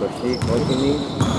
तो ठीक हो कि नहीं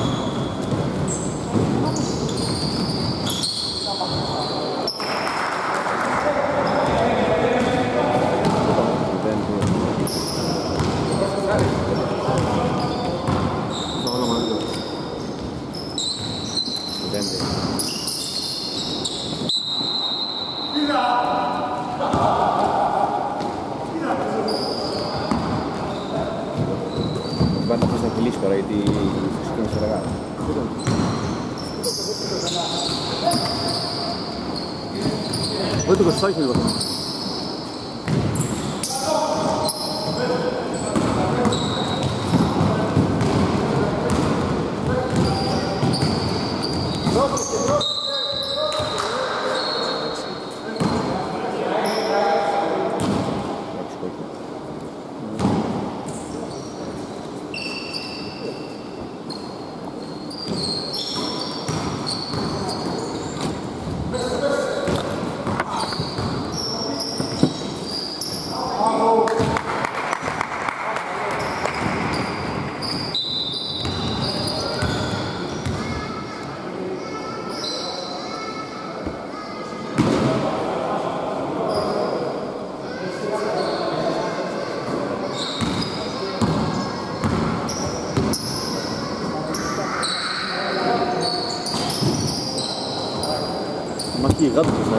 Μα και η γάτα του θα.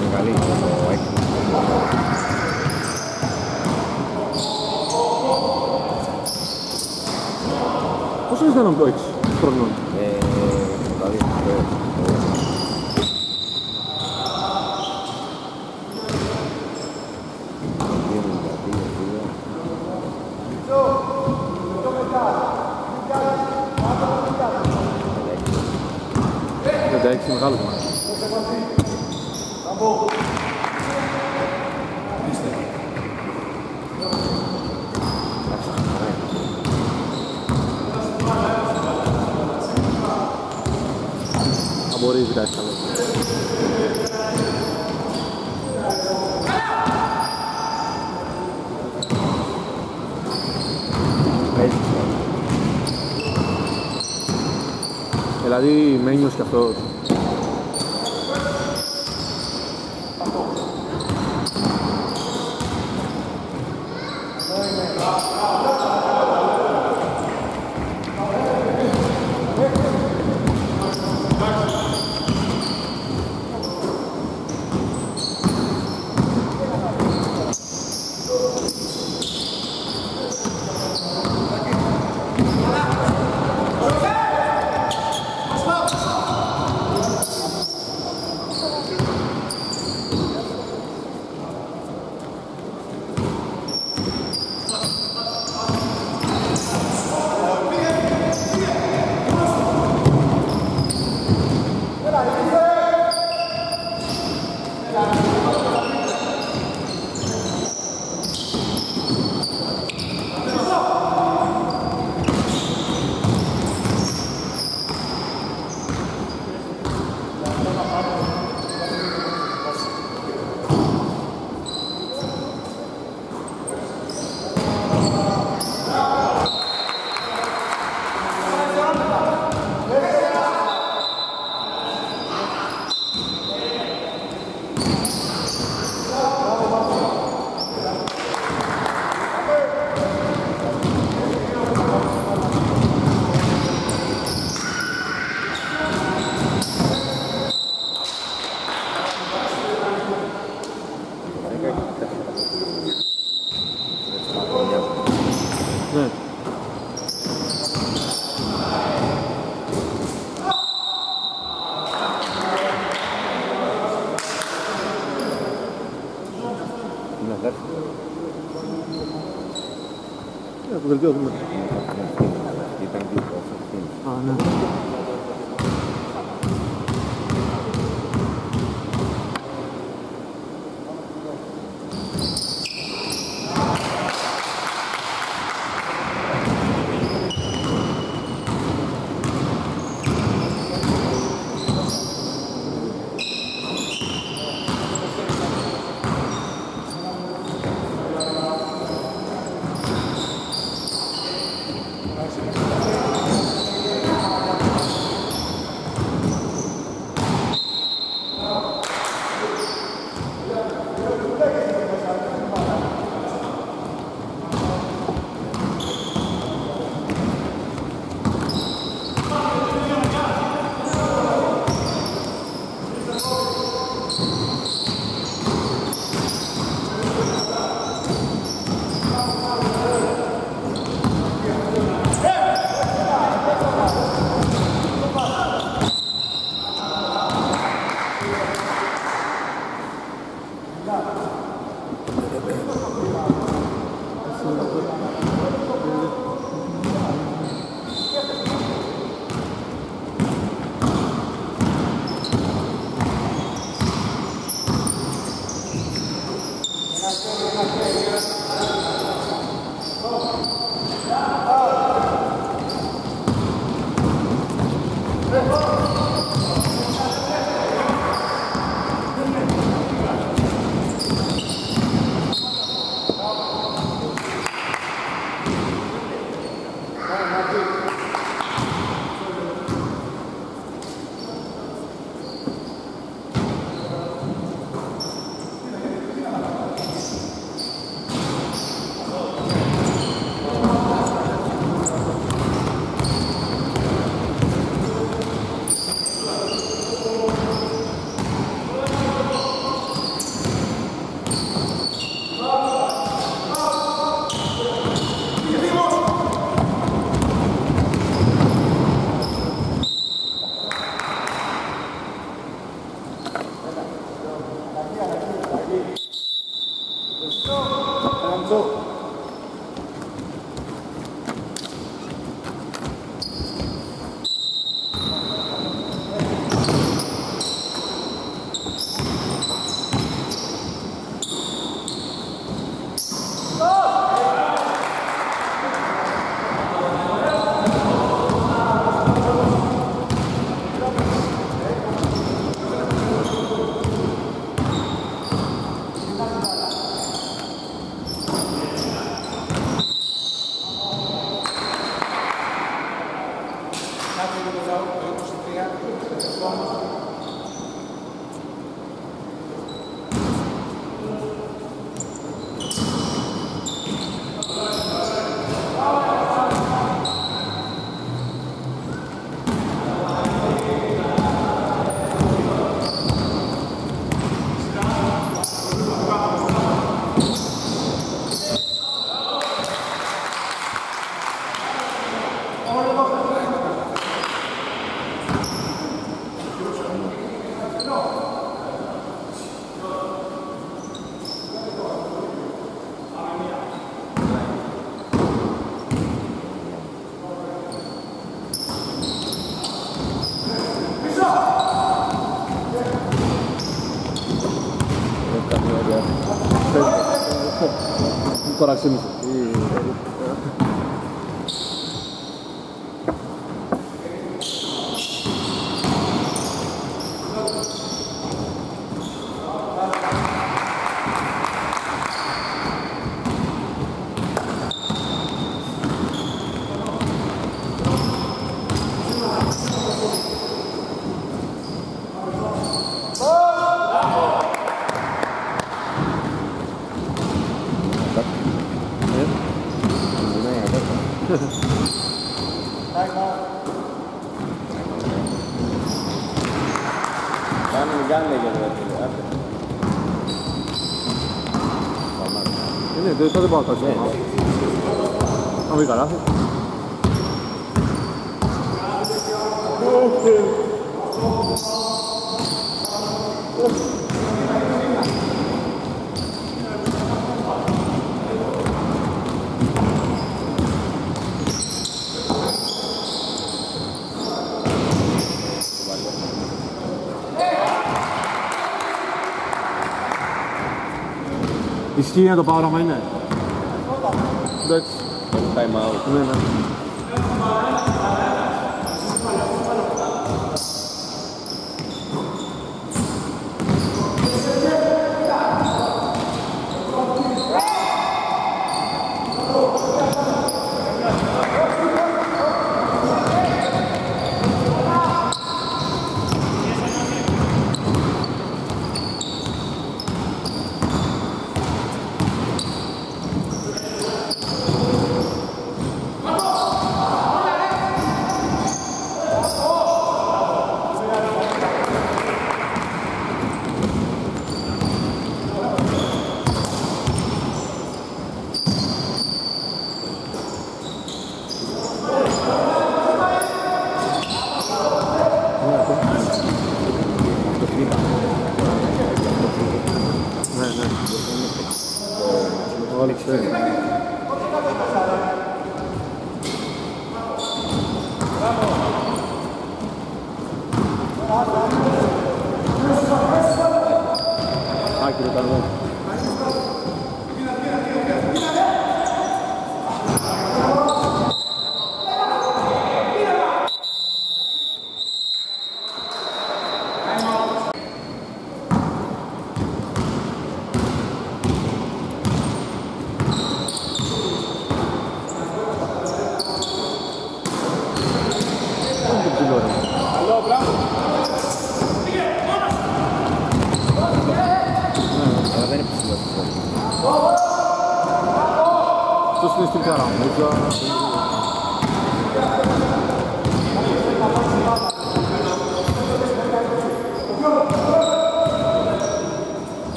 Είναι καλή. το έχει. Πόσο είναι να το έχεις χρονών. Ε, δηλαδή, Εντάξει, μεγάλο κομμάτι. Θα μπορείς να κάτι καλό. Παίζει. Δηλαδή, μένιος κι αυτός. por accionistas. I'm gonna get it up. 근데 늘 쳐다봐 가지고 아 우리 가라 오케이 Is he at the bottom, isn't it? That's time out.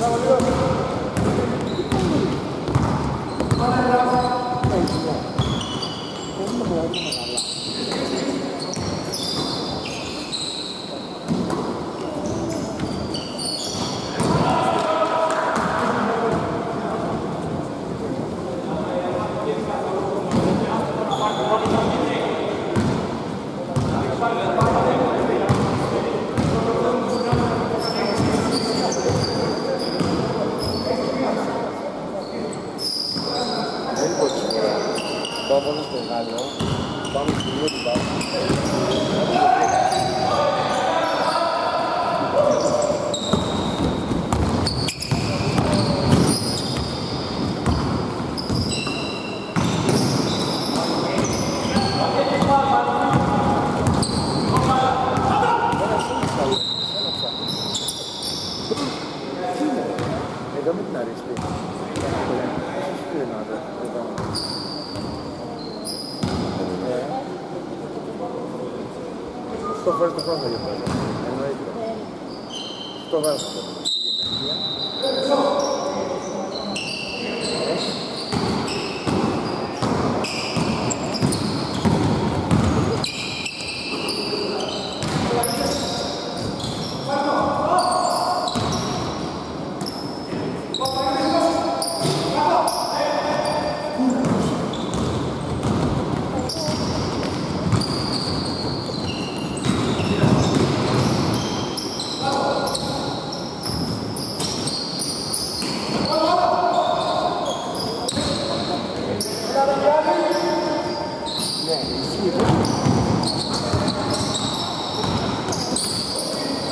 Bravo,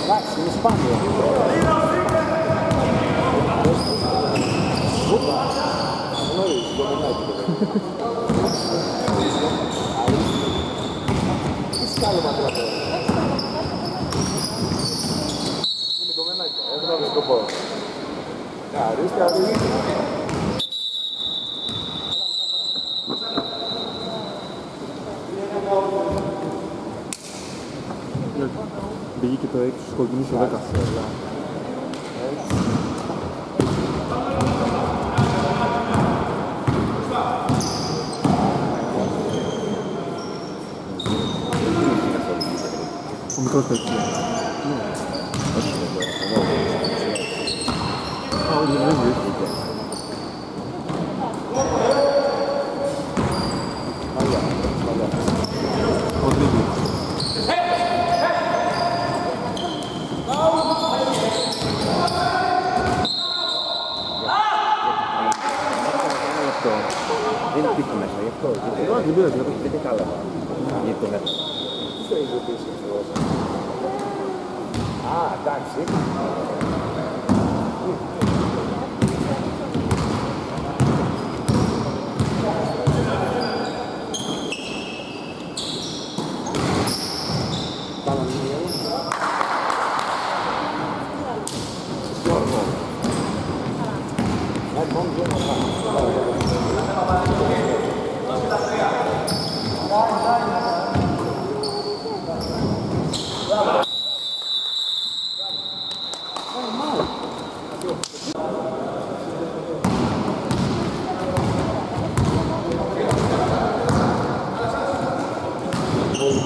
Εντάξει, είναι σπάνιο. Γνωρίζεις, το Είναι μενάκι, δεν να βρεις το πω. Αρίστε, αρίστε. 哎。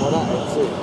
Voilà, c'est...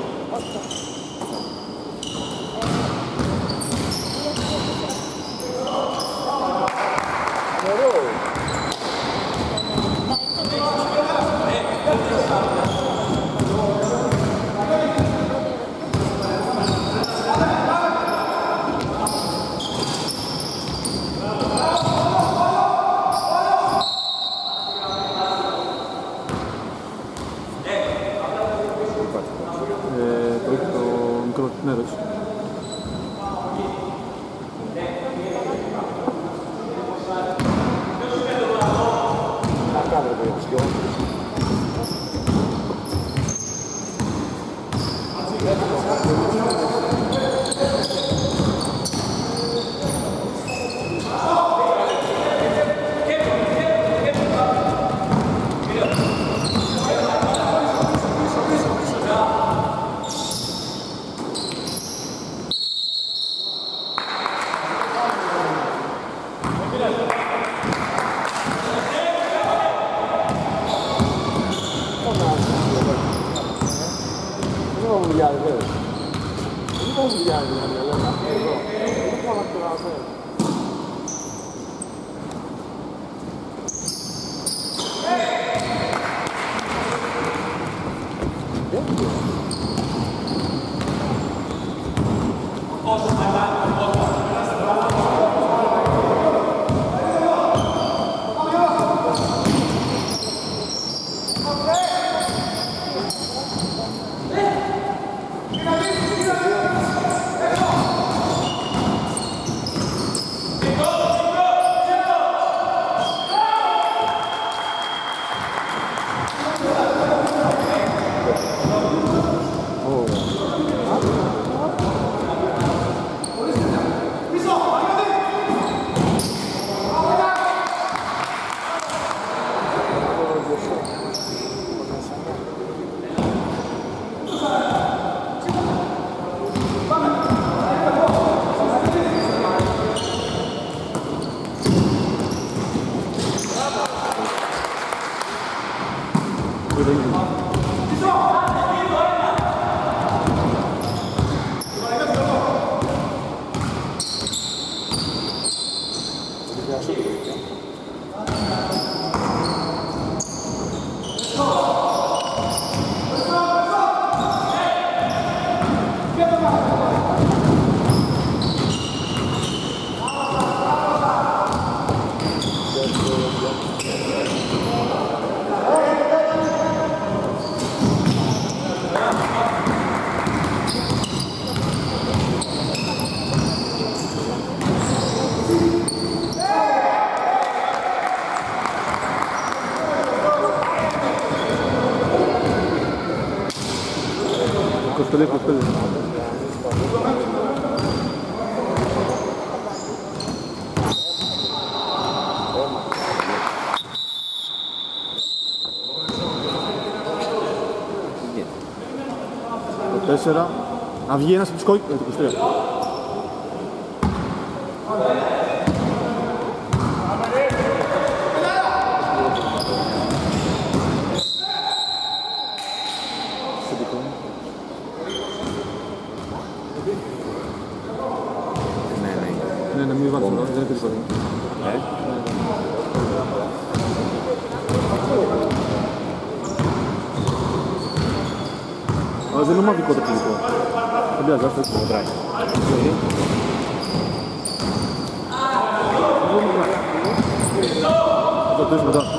24 να βγει ένας από τους κόκκινους, 23. завтра брать. Да, да, да.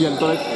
y entonces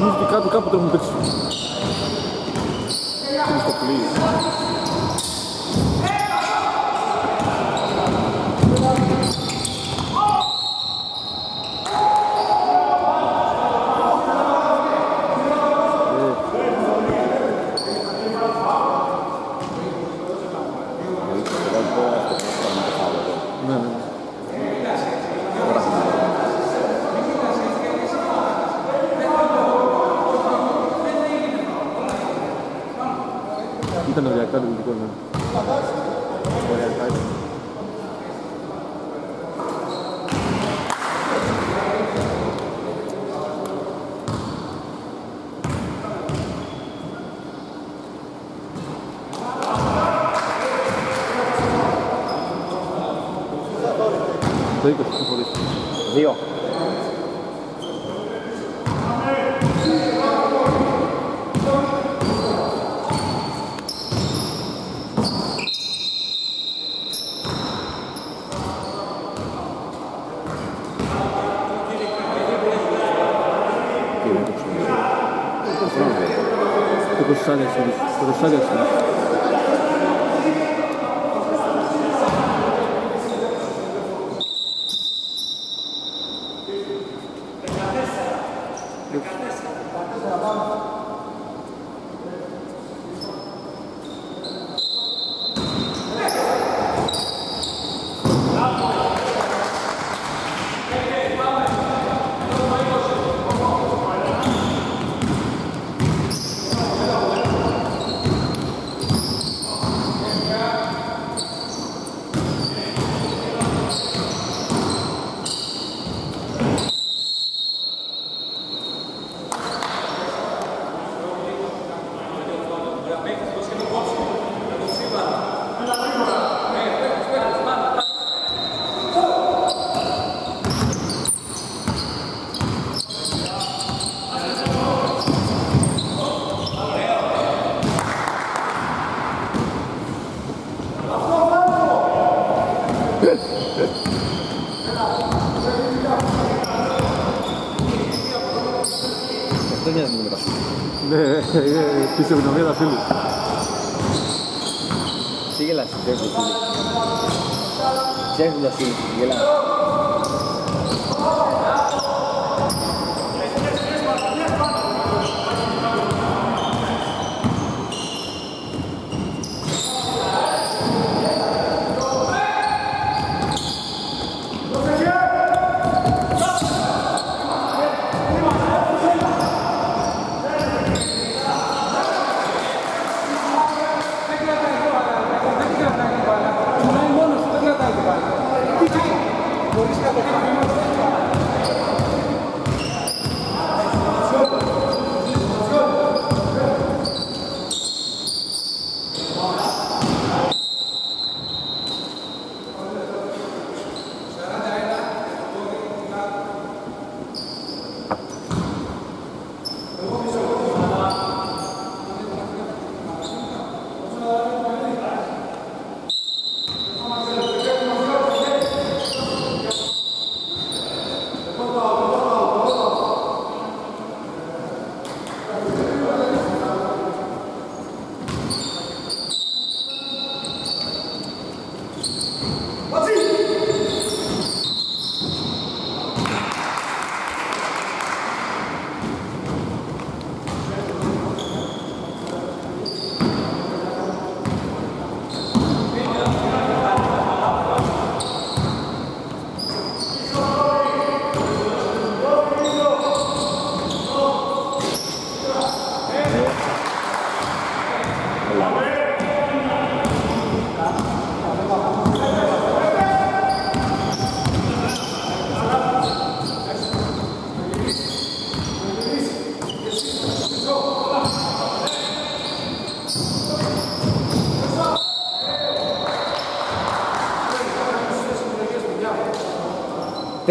justificar do capitão.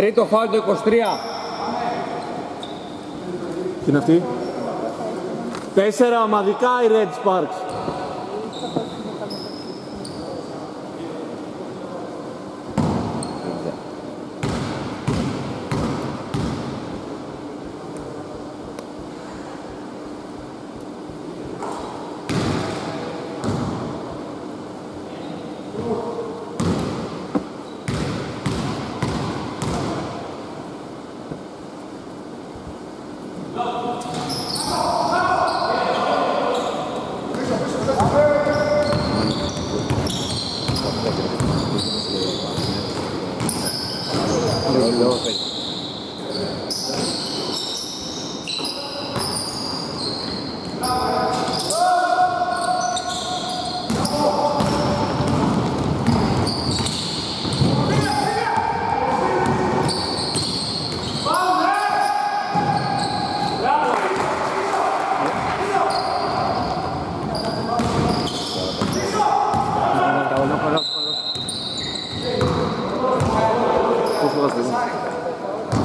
Τρίτο φάουλ το 23. Τι είναι αυτή. Τέσσερα ομαδικά οι Red Sparks. Amém.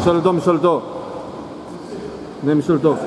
Μισό λεπτό, μισό λεπτό. Ναι, μισό λεπτό.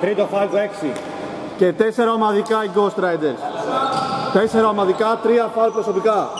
Τρίτο φάλ του έξι. Και τέσσερα ομαδικά οι Ghost Riders. Τέσσερα ομαδικά, τρία φάλ προσωπικά.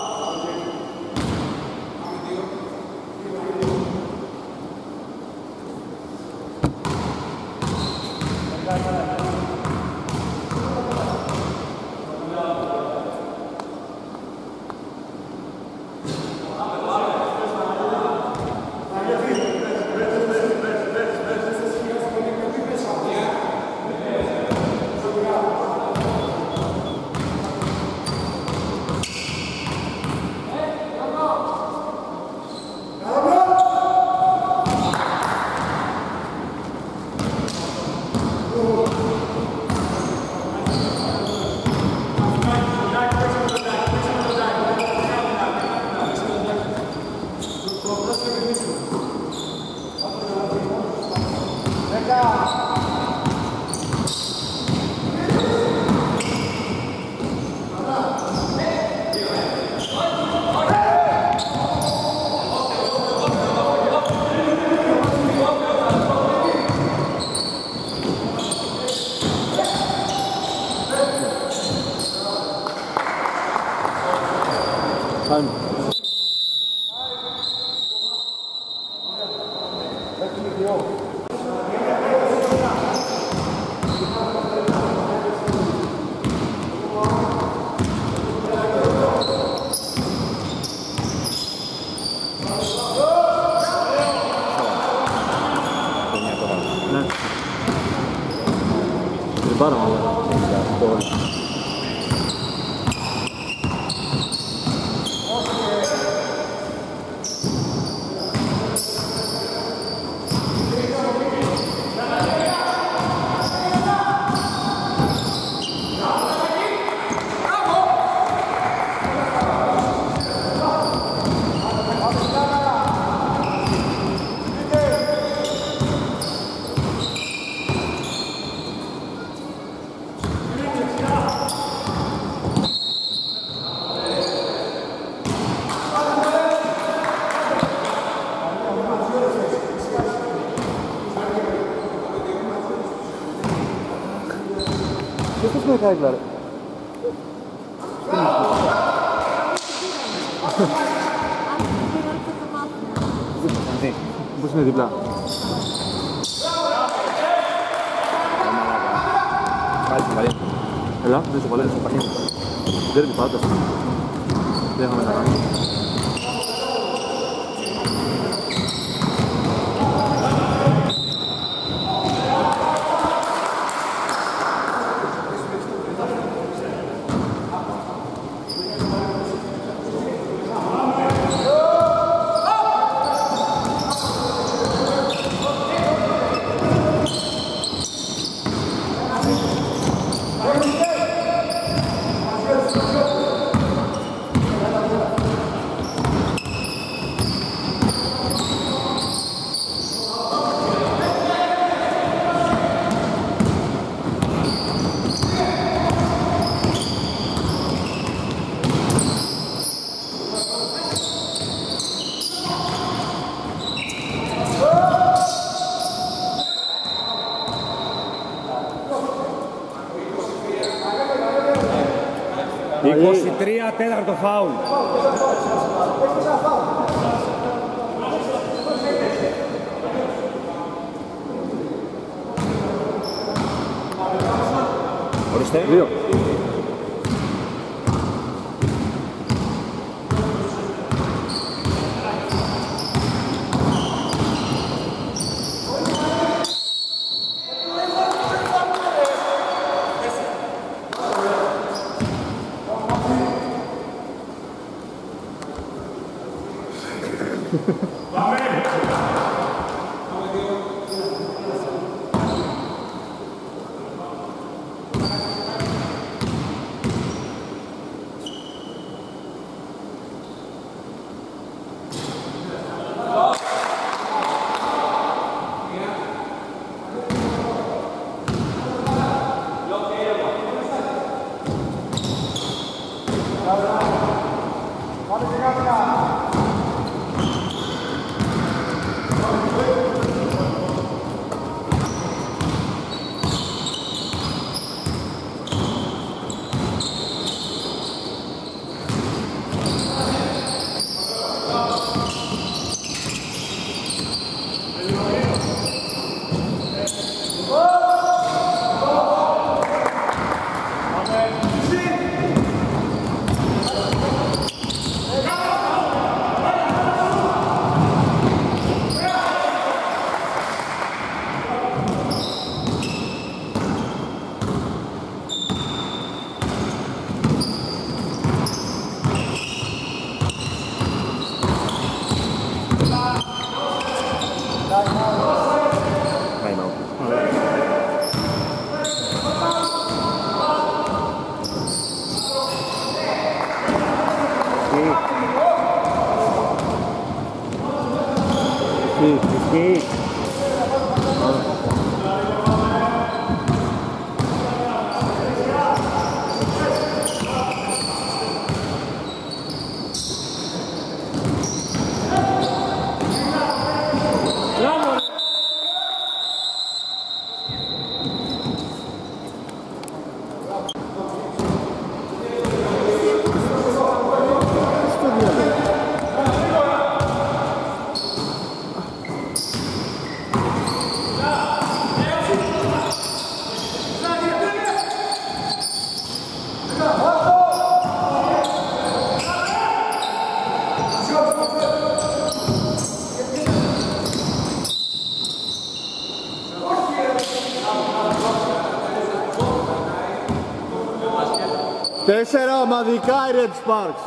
deja de claro. Sí. Pues me dipla. Vale, vale. ¿Verdad? De su vale, de su Déjame. Madikairet Sparks.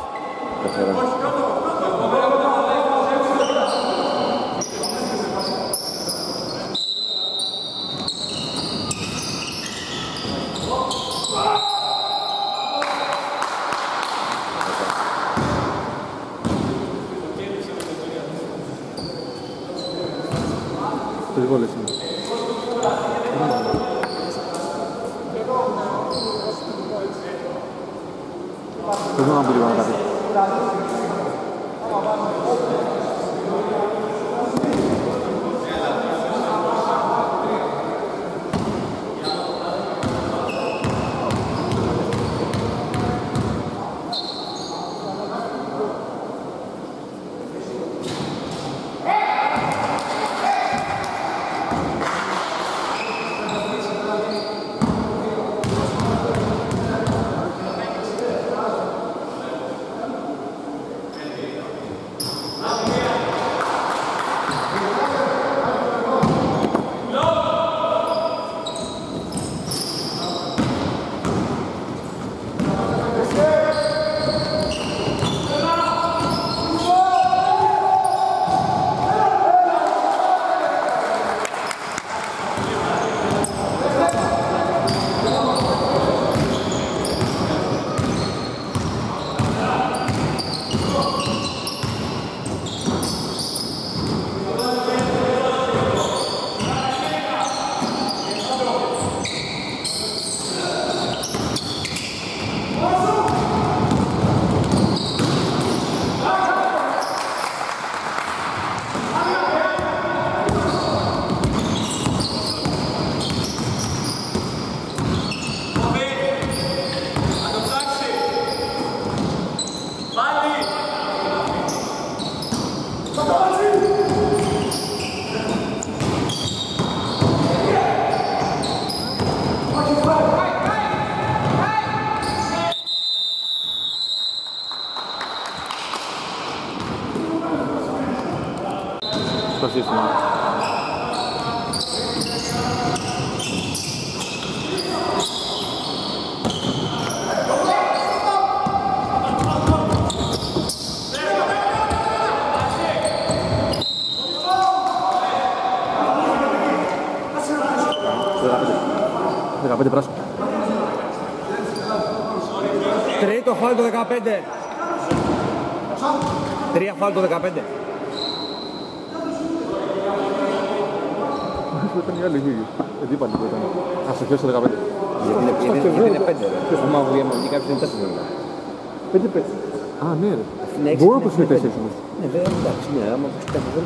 Τρία φάουλ το 15. Αυτό ήταν η άλλη γίγη. Αντίπαλη που ήταν. Αστοχές στο 15. Γιατί είναι, γιατί, και γιατί βέβαια. είναι πέντε. ρε. Ο Μαύρου Διαμαντή κάποιος είναι τέσσερα. ρε. Πέντε πέντε. Α, ναι ρε. Είναι έξι, Μπορώ να είναι πω είναι πέντε. τέσσερις όμως. Ναι, βέβαια, εντάξει, ναι, άμα τους πέντε δεν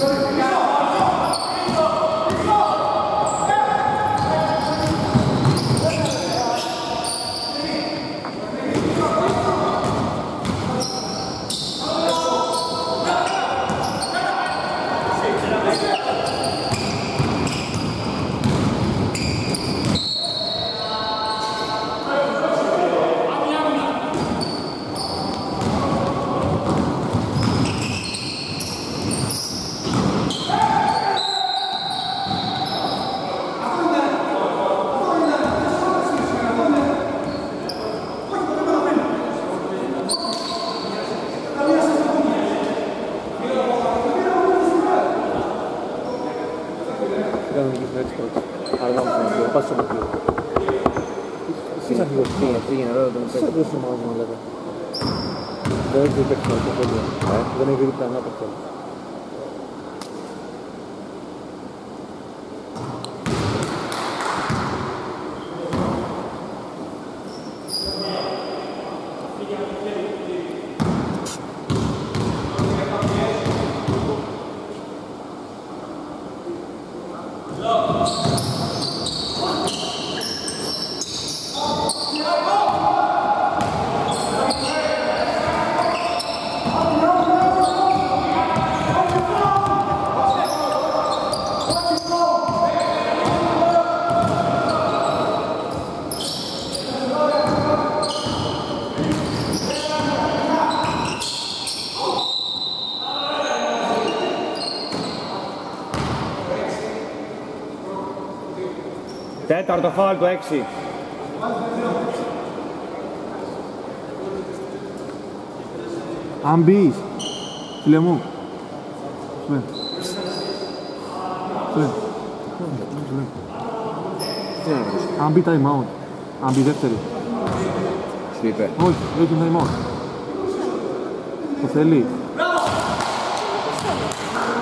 Gracias. Τέταρτο φάουλ το 6. Αν μπεις, φίλε μου. Σου λέω. Σου λέω. Σου λέω. Τι να ρωτήσω. Αν μπει time out. Αν μπει δεύτερη. Σου είπε. Όχι, λέει και time out. Το θέλει. Αφού